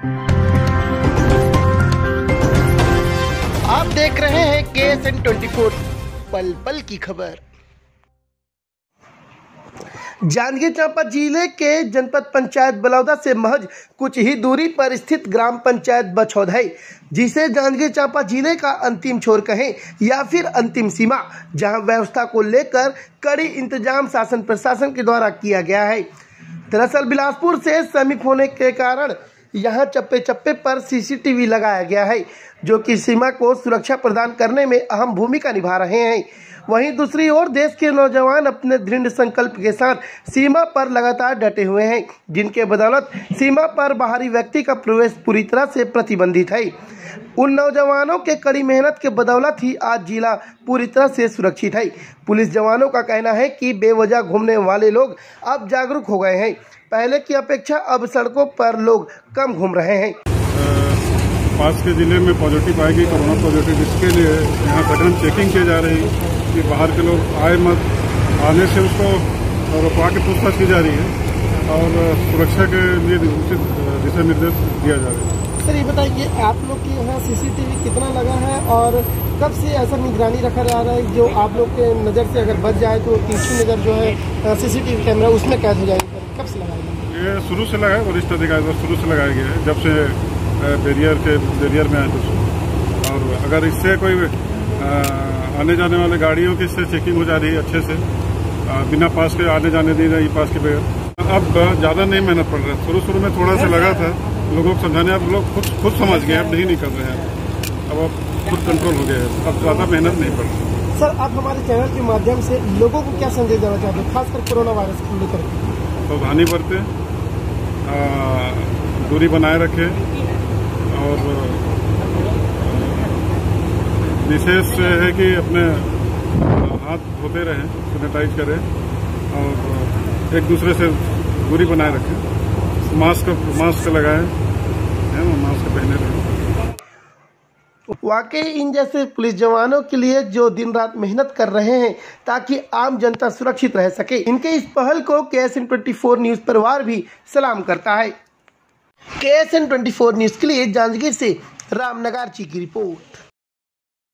आप देख रहे हैं के एस एन ट्वेंटी फोर पल पल की खबर। जांजगीर चांपा ज़िले के जनपद पंचायत बलौदा से महज कुछ ही दूरी पर स्थित ग्राम पंचायत बछौद जिसे जांजगीर चांपा ज़िले का अंतिम छोर कहें या फिर अंतिम सीमा, जहाँ व्यवस्था को लेकर कड़ी इंतज़ाम शासन प्रशासन के द्वारा किया गया है। दरअसल बिलासपुर से समीप होने के कारण यहाँ चप्पे चप्पे पर सीसीटीवी लगाया गया है। जो कि सीमा को सुरक्षा प्रदान करने में अहम भूमिका निभा रहे हैं। वहीं दूसरी ओर देश के नौजवान अपने दृढ़ संकल्प के साथ सीमा पर लगातार डटे हुए हैं, जिनके बदौलत सीमा पर बाहरी व्यक्ति का प्रवेश पूरी तरह से प्रतिबंधित है। उन नौजवानों के कड़ी मेहनत के बदौलत ही आज जिला पूरी तरह से सुरक्षित है। पुलिस जवानों का कहना है कि बेवजह घूमने वाले लोग अब जागरूक हो गए हैं। पहले की अपेक्षा अब सड़कों पर लोग कम घूम रहे हैं। पास के ज़िले में पॉजिटिव आएगी कोरोना पॉजिटिव इसके लिए यहाँ सघन चेकिंग की जा रही है कि बाहर के लोग आए मत आने से उसको रुकवा के पूछताछ की जा रही है और सुरक्षा के लिए उचित दिशा निर्देश दिया जा रहा है। सर ये बताइए आप लोग के यहाँ सीसीटीवी कितना लगा है और कब से ऐसा निगरानी रखा जा रहा है जो आप लोग के नज़र से अगर बच जाए तो तीसरी नज़र जो है सीसीटीवी कैमरा उसमें कैद हो जाएगी? कब से लगाया? गया ये शुरू से लगा है वरिष्ठ अधिकारी द्वारा शुरू से लगाया गया है जब से बैरियर के बैरियर में आए तो और अगर इससे कोई आने जाने वाले गाड़ियों की इससे चेकिंग हो जा रही है अच्छे से बिना पास के आने जाने दी रही पास के बगैर अब ज़्यादा नहीं मेहनत पड़ रहा है। शुरू शुरू में थोड़ा सा लगा था लोगों को समझाने अब लोग खुद खुद समझ गए अब नहीं निकल रहे हैं। अब अब खुद कंट्रोल हो गया है। अब ज़्यादा मेहनत नहीं पड़ रही। सर आप हमारे चैनल के माध्यम से लोगों को क्या संदेश देना चाहते हैं खासकर कोरोना वायरस को लेकर सावधानी बरते दूरी बनाए रखें और विशेष है कि अपने हाथ धोते रहें सैनिटाइज करें और एक दूसरे से दूरी बनाए रखें। मास्क मास्क लगाएँ, है मास्क पहने रहें। वाकई इन जैसे पुलिस जवानों के लिए जो दिन रात मेहनत कर रहे हैं, ताकि आम जनता सुरक्षित रह सके, इनके इस पहल को K S N twenty four news परिवार भी सलाम करता है। K S N twenty four news के लिए जांजगीर से रामनगर जी की रिपोर्ट।